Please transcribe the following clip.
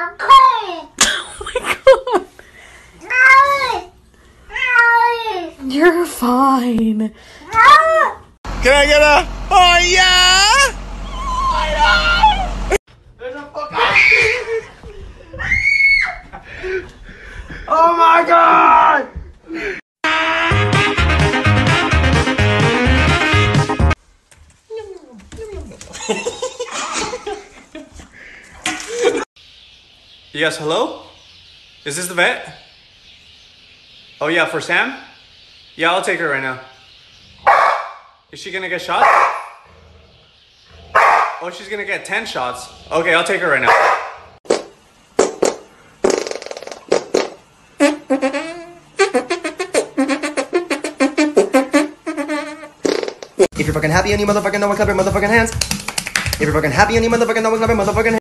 Oh my god. You're fine. Can I get a? Oh yeah! There's a oh my god! Yes, hello? Is this the vet? Oh yeah, for Sam? Yeah, I'll take her right now. Is she gonna get shot? Oh, she's gonna get 10 shots. Okay, I'll take her right now. If you're fucking happy and you motherfucking know what, clap your motherfucking hands. If you're fucking happy and you motherfucking know what, clap your motherfucking hands.